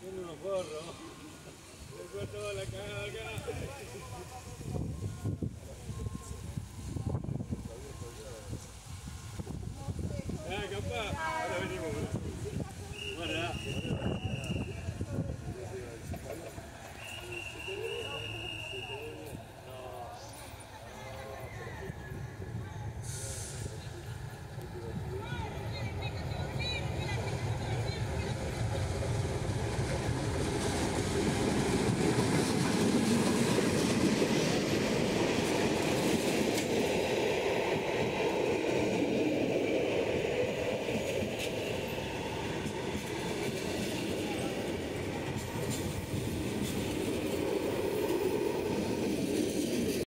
Tiene unos gorros. Le fue toda la.